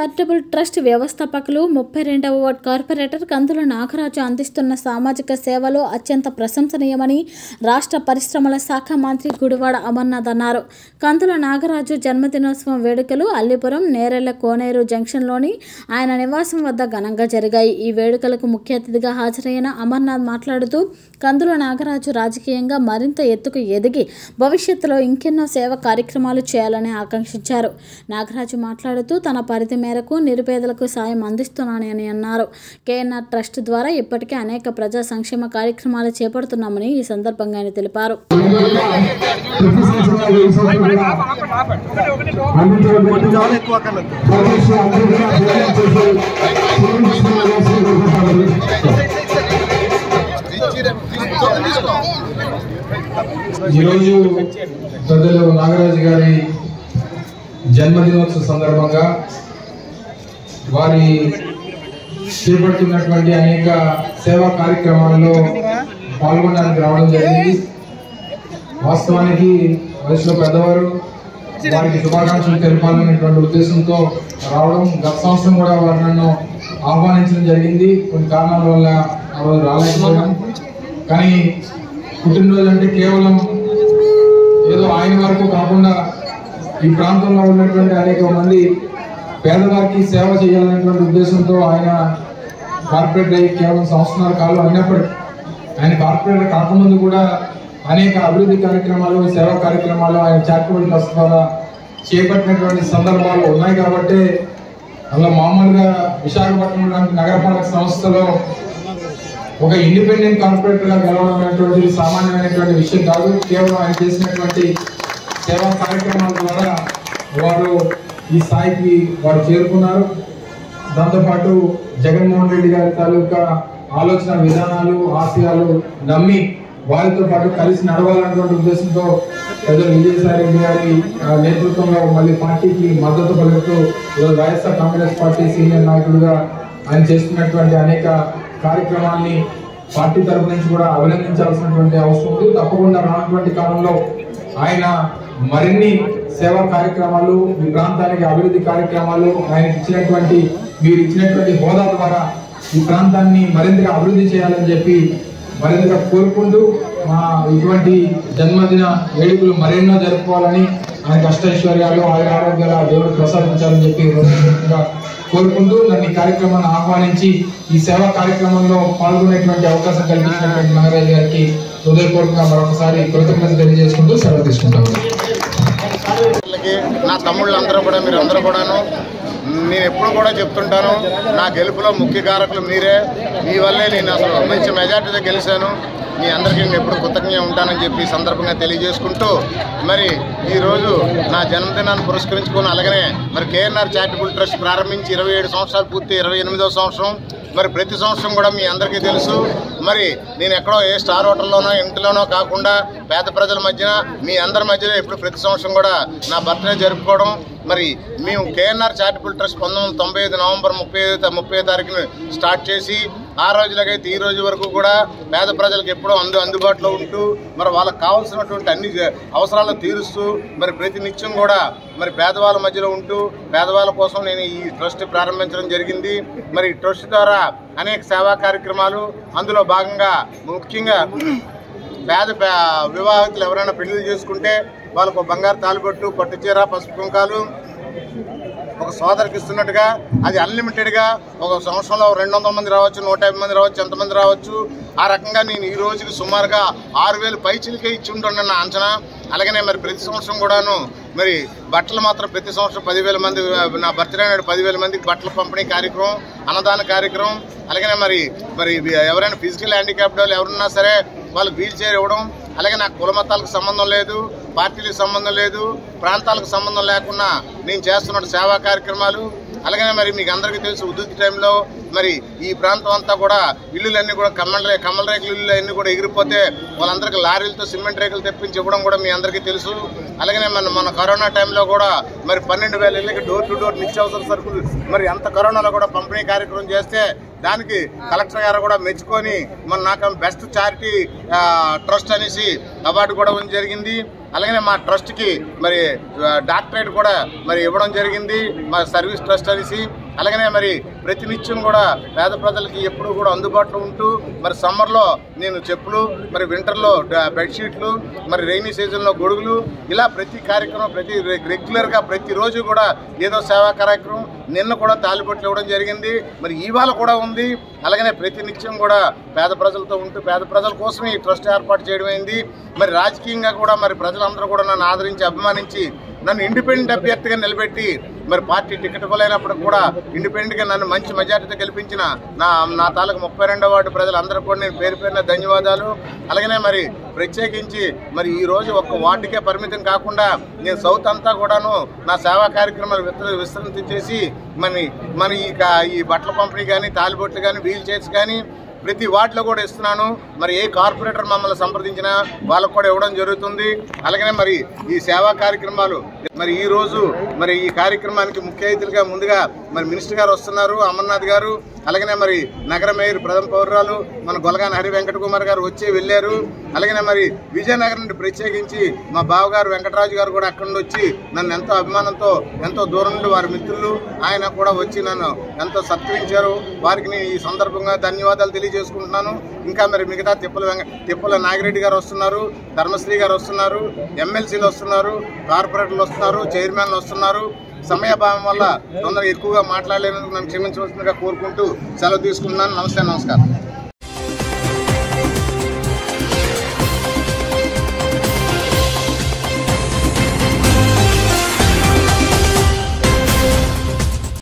Charitable trust వ్యవస్థాపకులు ముప్పై రెండవ వార్డ్ కార్పొరేటర్ కందుల నాగరాజు అందిస్తున్న సామాజిక సేవలు అత్యంత ప్రశంసనీయమని రాష్ట్ర పరిశ్రమల శాఖ మంత్రి గుడివాడ అమర్నాథ్ అన్నారు. కందుల నాగరాజు జన్మదినోత్సవం వేడుకలు అల్లిపురం నేరెళ్ళ కోనేరు జంక్షన్లోని ఆయన నివాసం వద్ద ఘనంగా జరిగాయి. ఈ వేడుకలకు ముఖ్య అతిథిగా హాజరైన అమర్నాథ్ మాట్లాడుతూ కందుల నాగరాజు రాజకీయంగా మరింత ఎత్తుకు ఎదిగి భవిష్యత్తులో ఇంకెన్నో సేవ కార్యక్రమాలు చేయాలని ఆకాంక్షించారు. నాగరాజు మాట్లాడుతూ తన పరిధి మేరకు నిరుపేదలకు సాయం అందిస్తున్నానని అన్నారు. కేఎన్ఆర్ ట్రస్ట్ ద్వారా ఇప్పటికే అనేక ప్రజా సంక్షేమ కార్యక్రమాలు చేపడుతున్నామని ఈ సందర్భంగా ఆయన తెలిపారు. ఈరోజు పెద్దలు నాగరాజు గారి జన్మదినోత్సవ సందర్భంగా వారి చేపడుతున్నటువంటి అనేక సేవా కార్యక్రమాల్లో పాల్గొనడానికి రావడం జరిగింది. వాస్తవానికి వయసులో పెద్దవారు వారికి శుభాకాంక్షలు తెలపాలనేటువంటి ఉద్దేశంతో రావడం గత సంవత్సరం కూడా వారు నన్ను ఆహ్వానించడం జరిగింది. కొన్ని కారణాల వల్ల ఆ రోజు రాలేకపోయాను. కానీ పుట్టినరోజు అంటే కేవలం ఏదో ఆయన వరకు కాకుండా ఈ ప్రాంతంలో ఉన్నటువంటి అనేక మంది పేదవారికి సేవ చేయాలనేటువంటి ఉద్దేశంతో ఆయన కార్పొరేట్ అయ్యి కేవలం సంవత్సరాల కాలం అయినప్పటికీ ఆయన కార్పొరేట్ కాకముందు కూడా అనేక అభివృద్ధి కార్యక్రమాలు సేవా కార్యక్రమాలు ఆయన చారిటబుల్ ట్రస్ట్ ద్వారా చేపట్టినటువంటి సందర్భాలు ఉన్నాయి కాబట్టి అలా మామూలుగా విశాఖపట్నం లాంటి నగరపాలక సంస్థలో ఒక ఇండిపెండెంట్ కార్పొరేటర్గా గెలవడం అనేటువంటిది సామాన్యమైనటువంటి విషయం కాదు. కేవలం ఆయన చేసినటువంటి సేవా కార్యక్రమాల ద్వారా వారు ఈ స్థాయికి వారు చేరుకున్నారు. దాంతోపాటు జగన్మోహన్ రెడ్డి గారి తాలూకా ఆలోచన విధానాలు ఆశయాలు నమ్మి వారితో పాటు కలిసి నడవాలన్నటువంటి ఉద్దేశంతో పెద్దలు విజయసాయి రెడ్డి గారి నేతృత్వంలో మళ్ళీ పార్టీకి మద్దతు పలుకుతూ ఈరోజు వైఎస్ఆర్ కాంగ్రెస్ పార్టీ సీనియర్ నాయకుడిగా ఆయన చేస్తున్నటువంటి అనేక కార్యక్రమాల్ని పార్టీ తరపు నుంచి కూడా అభినందించాల్సినటువంటి అవసరం ఉంది. తప్పకుండా రానటువంటి కాలంలో ఆయన మరిన్ని సేవా కార్యక్రమాలు మీ ప్రాంతానికి అభివృద్ధి కార్యక్రమాలు ఆయన ఇచ్చినటువంటి మీరు ఇచ్చినటువంటి హోదా ద్వారా ఈ ప్రాంతాన్ని మరింతగా అభివృద్ధి చేయాలని చెప్పి మరింతగా కోరుకుంటూ మా ఇటువంటి జన్మదిన వేడుకలు మరెన్నో జరుపుకోవాలని ఆయన కష్టైశ్వర్యాలు ఆయన ఆరోగ్యాలు ఆ దేవుడు ప్రసాదించాలని చెప్పి కోరుకుంటూ నన్ను ఈ కార్యక్రమాన్ని ఆహ్వానించి ఈ సేవా కార్యక్రమంలో పాల్గొనేటువంటి అవకాశం కల్పించినటువంటి నాగరాజు గారికి హృదయపూర్వకంగా మరొకసారి కృతజ్ఞత తెలియజేసుకుంటూ సెలవు తీసుకుంటాము నా తమ్ముళ్ళందరూ కూడా మీరు అందరూ కూడాను నేను ఎప్పుడు కూడా చెప్తుంటాను నా గెలుపులో ముఖ్య కారకులు మీరే. మీ వల్లే నేను అసలు మంచి మెజార్టీతో గెలిచాను. మీ అందరికీ నేను ఎప్పుడు కృతజ్ఞ ఉంటానని చెప్పి సందర్భంగా తెలియజేసుకుంటూ మరి ఈరోజు నా జన్మదినాన్ని పురస్కరించుకుని అలాగనే మరి కేఎన్ఆర్ చారిటబుల్ ట్రస్ట్ ప్రారంభించి ఇరవై ఏడు సంవత్సరాలు పూర్తి ఇరవై సంవత్సరం. మరి ప్రతి సంవత్సరం కూడా మీ అందరికీ తెలుసు. మరి నేను ఎక్కడో ఏ స్టార్ హోటల్లోనో ఇంటిలోనో కాకుండా పేద ప్రజల మధ్యన మీ అందరి మధ్యన ఎప్పుడు ప్రతి సంవత్సరం కూడా నా బర్త్డే జరుపుకోవడం. మరి మేము కేఎన్ఆర్ చారిటబుల్ ట్రస్ట్ పంతొమ్మిది తొంభై ఐదు నవంబర్ ముప్పై ఐదు ముప్పై తారీఖున స్టార్ట్ చేసి ఆ రోజులకైతే ఈ రోజు వరకు కూడా పేద ప్రజలకు ఎప్పుడూ అందు అందుబాటులో ఉంటూ మరి వాళ్ళకి కావాల్సినటువంటి అన్ని అవసరాలను తీరుస్తూ మరి ప్రతినిత్యం కూడా మరి పేదవాళ్ళ మధ్యలో ఉంటూ పేదవాళ్ళ కోసం నేను ఈ ట్రస్ట్ ప్రారంభించడం జరిగింది. మరి ఈ ట్రస్ట్ ద్వారా అనేక సేవా కార్యక్రమాలు అందులో భాగంగా ముఖ్యంగా పేద వివాహితులు ఎవరైనా పెళ్ళి చేసుకుంటే వాళ్ళకు బంగారు తాలుబొట్టు పట్టుచీర పసుపు కుంకాలు ఒక సోదరికి ఇస్తున్నట్టుగా అది అన్లిమిటెడ్గా ఒక సంవత్సరంలో రెండు వందల మంది రావచ్చు నూట యాభై మంది రావచ్చు ఎంతమంది రావచ్చు. ఆ రకంగా నేను ఈ రోజుకి సుమారుగా ఆరు వేలు పైచిలకే ఇచ్చి ఉంటాను నా అంచనా. అలాగనే మరి ప్రతి సంవత్సరం కూడాను మరి బట్టలు మాత్రం ప్రతి సంవత్సరం పదివేల మంది నా బర్త్డే నాడు పదివేల మందికి బట్టల పంపిణీ కార్యక్రమం అన్నదాన కార్యక్రమం. అలాగనే మరి మరి ఎవరైనా ఫిజికల్ హ్యాండిక్యాప్డ్ వాళ్ళు ఎవరున్నా సరే వాళ్ళు వీల్ చైర్ ఇవ్వడం. అలాగే నాకు కుల మతాలకు సంబంధం లేదు. పార్టీలకు సంబంధం లేదు ప్రాంతాలకు సంబంధం లేకుండా నేను చేస్తున్న సేవా కార్యక్రమాలు అలాగనే మరి మీకు అందరికీ తెలుసు ఉద్యుక్తి టైంలో మరి ఈ ప్రాంతం అంతా కూడా ఇల్లులన్నీ కూడా కమ్మల రే కమ్మల రేకులు ఇల్లు అన్నీ కూడా ఎగిరిపోతే వాళ్ళందరికీ లారీలతో సిమెంట్ రేకులు తెప్పించి ఇవ్వడం కూడా మీ అందరికీ తెలుసు. అలాగనే మన మన కరోనా టైంలో కూడా మరి పన్నెండు వేల ఇళ్ళకి డోర్ టు డోర్ నిత్యావసర సరుకులు మరి అంత కరోనాలో కూడా పంపిణీ కార్యక్రమం చేస్తే దానికి కలెక్టర్ గారు కూడా మెచ్చుకొని మన నాకు బెస్ట్ చారిటీ ట్రస్ట్ అనేసి అవార్డు కూడా ఇవ్వడం జరిగింది. అలాగనే మా ట్రస్ట్కి మరి డాక్టరేట్ కూడా మరి ఇవ్వడం జరిగింది. మా సర్వీస్ ట్రస్ట్ అనేసి అలాగనే మరి ప్రతినిత్యం కూడా పేద ప్రజలకి ఎప్పుడు కూడా అందుబాటులో ఉంటూ మరి సమ్మర్లో నేను చెప్పులు మరి వింటర్లో బెడ్షీట్లు మరి రైనీ సీజన్లో గొడుగులు ఇలా ప్రతి కార్యక్రమం ప్రతి రెగ్యులర్గా ప్రతిరోజు కూడా ఏదో సేవా కార్యక్రమం నిన్న కూడా తాలిబొట్లు ఇవ్వడం జరిగింది మరి ఇవాళ కూడా ఉంది. అలాగనే ప్రతినిత్యం కూడా పేద ప్రజలతో ఉంటూ పేద ప్రజల కోసం ఈ ట్రస్ట్ ఏర్పాటు చేయడం అయింది మరి రాజకీయంగా కూడా మరి ప్రజలందరూ కూడా నన్ను ఆదరించి అభిమానించి నన్ను ఇండిపెండెంట్ అభ్యర్థిగా నిలబెట్టి మరి పార్టీ టికెట్ కొలైనప్పుడు కూడా ఇండిపెండెంట్గా నన్ను మంచి మెజార్టీతో గెలిపించిన నా నా తాలూకు ముప్పై రెండో వార్డు ప్రజలందరూ కూడా నేను పేరు పేరున ధన్యవాదాలు. అలాగనే మరి ప్రత్యేకించి మరి ఈ రోజు ఒక్క వార్డుకే పరిమితం కాకుండా నేను సౌత్ అంతా కూడాను నా సేవా కార్యక్రమాలు విస్తృ విస్తృతి చేసి మరి మరి ఈ ఈ బట్టల పంపిణీ కానీ తాలిబొట్లు కానీ వీల్ చైర్స్ కానీ ప్రతి వార్డులో కూడా ఇస్తున్నాను. మరి ఏ కార్పొరేటర్ మమ్మల్ని సంప్రదించినా వాళ్ళకు కూడా ఇవ్వడం జరుగుతుంది. అలాగనే మరి ఈ సేవా కార్యక్రమాలు మరి ఈ రోజు మరి ఈ కార్యక్రమానికి ముఖ్య అతిథులుగా ముందుగా మరి మినిస్టర్ గారు వస్తున్నారు అమర్నాథ్ గారు అలాగనే మరి నగర మేయర్ ప్రథమ పౌరాలు మన గొలగాన హరి వెంకట కుమార్ గారు వచ్చి వెళ్ళారు అలాగనే మరి విజయనగరం నుండి ప్రత్యేకించి మా బావగారు వెంకటరాజు గారు కూడా అక్కడ నుండి వచ్చి నన్ను ఎంతో అభిమానంతో ఎంతో దూరం నుండి వారి మిత్రులు ఆయన కూడా వచ్చి నన్ను ఎంతో సత్కరించారు. వారికి నేను ఈ సందర్భంగా ధన్యవాదాలు తెలియజేసుకుంటున్నాను. ఇంకా మరి మిగతా తిప్పల వెంక తిప్పల నాగిరెడ్డి గారు వస్తున్నారు ధర్మశ్రీ గారు వస్తున్నారు ఎమ్మెల్సీలు వస్తున్నారు కార్పొరేటర్లు వస్తున్నారు. చైర్మన్లు వస్తున్నారు. సమయాభావం వల్ల తొందరగా ఎక్కువగా మాట్లాడలేనందుకు నన్ను క్షమించవలసిందిగా కోరుకుంటూ సెలవు తీసుకుంటున్నాను. నమస్తే నమస్కారం.